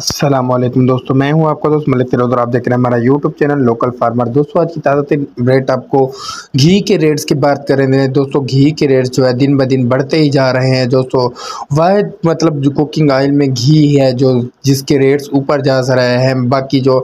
असलम दोस्तों, मैं हूँ आपका दोस्त मलिक तिरोदर आप देख रहे हैं हमारा यूट्यूब चैनल लोकल फार्मर दोस्तों, आज की ताज़ा रेट आपको घी के रेट्स की बात करेंगे दोस्तों, घी के रेट्स जो है दिन ब दिन बढ़ते ही जा रहे हैं। दोस्तों, वह मतलब जो कुकिंग ऑयल में घी है, जो जिसके रेट्स ऊपर जा रहे हैं, बाकी जो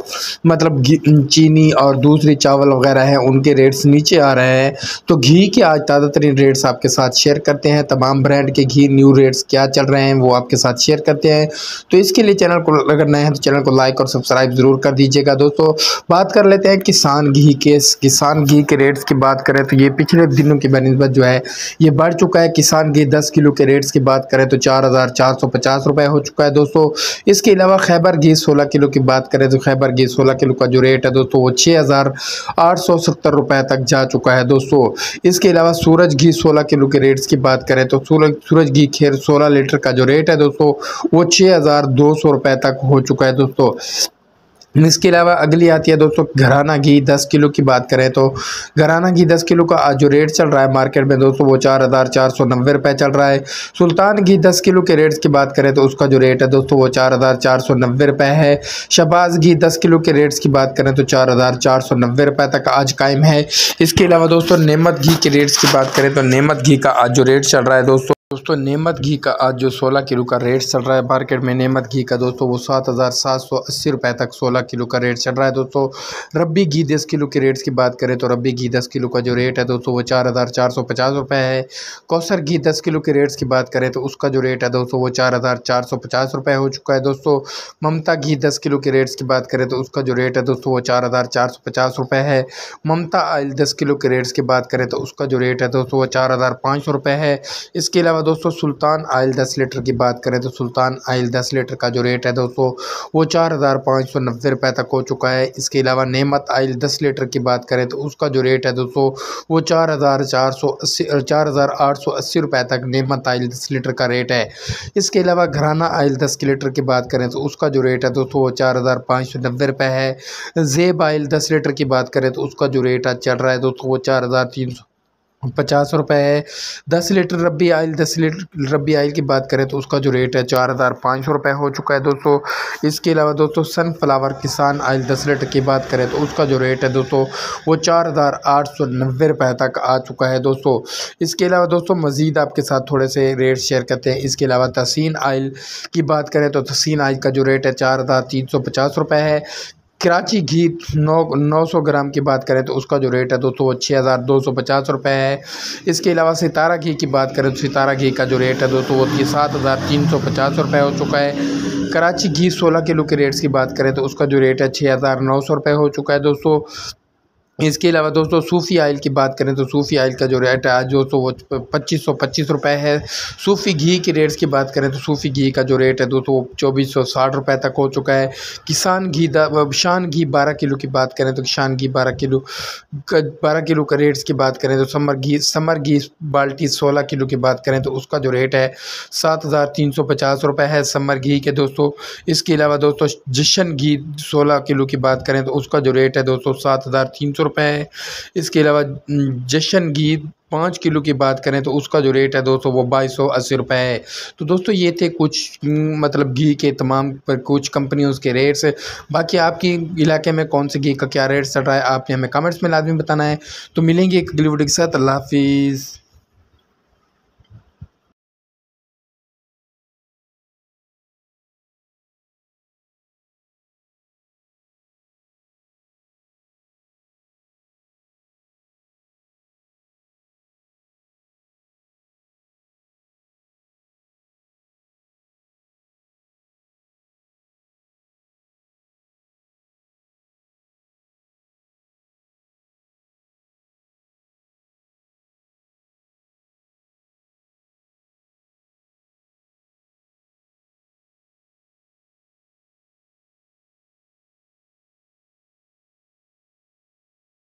मतलब चीनी और दूसरी चावल वगैरह हैं, उनके रेट्स नीचे आ रहे हैं। तो घी के आज ताज़ा तरीन रेट्स आपके साथ शेयर करते हैं। तमाम ब्रांड के घी न्यू रेट्स क्या चल रहे हैं, वो आपके साथ शेयर करते हैं। तो इसके लिए चैनल को अगर नए हैं तो चैनल को लाइक और सब्सक्राइब ज़रूर कर दीजिएगा। दोस्तों, बात कर लेते हैं किसान घी के, किसान घी के रेट्स की बात करें तो ये पिछले दिनों की बनस्बत जो है, ये बढ़ चुका है। किसान घी दस किलो के रेट्स की बात करें तो चार हज़ार चार सौ पचास हो चुका है। दोस्तों, इसके अलावा खैबर घी सोलह किलो की बात करें तो खैबर घी सोलह किलो का जो रेट है दोस्तों, वो छः हज़ार आठ सौ सत्तर रुपये तक जा चुका है। दोस्तों, इसके अलावा सूरज घी सोलह किलो के रेट्स की बात करें तो सूरज सूरज घी खेर सोलह लीटर का जो रेट है दोस्तों, वो छः हज़ार दो सौ रुपये तक हो चुका है दोस्तों। इसके अलावा अगली आती है दोस्तों, घराना घी दस किलो की बात करें तो घराना घी दस किलो का जो रेट चल रहा है मार्केट में दोस्तों, वो चार हज़ार चार सौ नब्बे रुपये चल रहा है। सुल्तान घी दस किलो के रेट्स की बात करें तो उसका जो रेट है दोस्तों, वो चार हज़ार चार सौ नब्बे रुपये है। शबाज घी दस किलो के रेट्स की बात करें तो चार हज़ार चार सौ नब्बे रुपये तक आज कायम है। इसके अलावा दोस्तों, नेमत घी के रेट्स की बात करें तो नेमत घी का आज जो रेट चल रहा है दोस्तों दोस्तों, नेमत घी का आज जो 16 किलो का रेट चल रहा है मार्केट में, नेमत घी का दोस्तों, वो सात हज़ार सात सौ अस्सी रुपये तक 16 किलो का रेट चल रहा है दोस्तों। रब्बी घी दस किलो के रेट्स की बात करें तो रब्बी घी दस किलो का जो रेट है दोस्तों, वो चार हज़ार चार सौ पचास रुपये है। कौसर घी दस किलो के रेट्स की बात करें तो उसका जो रेट है दोस्तों, वो चार हज़ार चार सौ पचास रुपये हो चुका है दोस्तों। ममता घी दस किलो के रेट्स की बात करें तो उसका जो रेट है दोस्तों, वो चार हज़ार चार सौ पचास रुपये है। ममता आयल दस किलो के रेट्स की बात करें तो उसका जो रेट है दोस्तों, वो चार हज़ार पाँच सौ रुपये है। इसके अलावा दोस्तों, सुल्तान आयल दस लीटर की बात करें तो सुल्तान आयल दस लीटर का जो रेट है दोस्तों, वो चार हज़ार पाँच सौ नब्बे रुपये तक हो चुका है। इसके अलावा नेमत आयल दस लीटर की बात करें तो उसका जो रेट है दोस्तों, वो चार हज़ार चार सौ अस्सी, चार हज़ार आठ सौ अस्सी रुपये तक नेमत आयल दस लीटर का रेट है। इसके अलावा घराना आयल दस लीटर की बात करें तो उसका जो रेट है दोस्तों, वो चार हज़ार पाँच सौ नब्बे रुपये है। जेब आयल दस लीटर की बात करें तो उसका जो रेट है चल रहा है दोस्तों, वो चार हज़ार तीन सौ पचास रुपये है। दस लीटर रबी आयल, दस लीटर रबी आयल की बात करें तो उसका जो रेट है चार हज़ार पाँच सौ रुपये हो चुका है दोस्तों। इसके अलावा दोस्तों सनफ्लावर किसान आयल दस लीटर की बात करें तो उसका जो रेट है दोस्तों वो चार हज़ार आठ सौ नब्बे रुपये तक आ चुका है दोस्तों। इसके अलावा दोस्तों मज़ीद आपके साथ थोड़े से रेट शेयर करते हैं। इसके अलावा तहसीन आयल की बात करें तो तहसीन आयल का जो रेट है चार हज़ार तीन सौ पचास रुपये है। कराची घी नौ नौ सौ ग्राम की बात करें तो उसका जो रेट है दोस्तों वो छः हज़ार दो सौ पचास रुपये है। इसके अलावा सितारा घी की बात करें तो सितारा घी का जो रेट है दोस्तों वो सात हज़ार तीन सौ पचास रुपये हो चुका है। कराची घी सोलह किलो के रेट्स की बात करें तो उसका जो रेट है छः हज़ार नौ सौ रुपये हो चुका है दोस्तों। इसके अलावा दोस्तों, सूफ़ी आयल की बात करें तो सूफ़ी आयल का जो रेट है, आज जो तो वो पच्चीस सौ पच्चीस रुपये है। सूफ़ी घी के रेट्स की बात करें तो सूफ़ी घी का जो रेट है, दोस्तों, वो चौबीस सौ साठ रुपये तक हो चुका है। किसान घी शान घी बारह किलो की बात करें तो किसान घी बारह किलो बारह किलो का रेट्स की बात करें तो समर घी समर घी बाल्टी सोलह किलो की बात करें तो उसका जो रेट है, सात हज़ार तीन सौ पचास रुपये है समर घी के दोस्तों। इसके अलावा दोस्तों, जशन घी सोलह किलो की बात करें तो उसका जो रेट है, दोस्तों, सात हज़ार तीन सौ रुपये इसके अलावा जशन घी पाँच किलो की बात करें तो उसका जो रेट है दोस्तों वो बाईस सौ अस्सी रुपये है। तो दोस्तों ये थे कुछ मतलब घी के तमाम पर कुछ कंपनियों के रेट्स बाकी आपके इलाके में कौन से घी का क्या रेट चल रहा है, आपने हमें कमेंट्स में लाजमी बताना है। तो मिलेंगे एक डिलीवरी के साथ। अल्लाह हाफिज़।